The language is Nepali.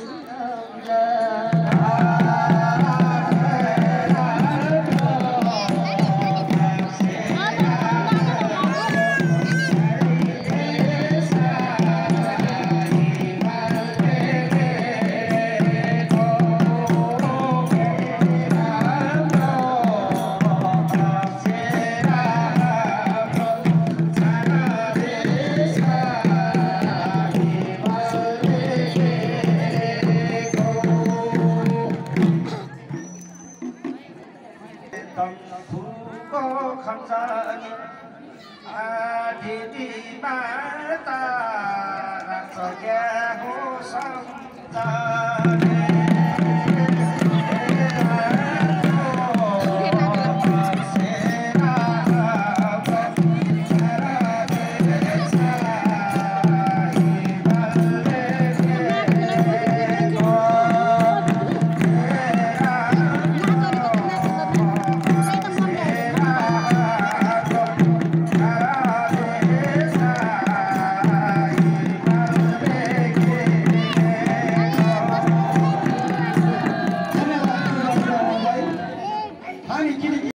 Allah आदिति माता सज्ञा हो सन्तान Afrique,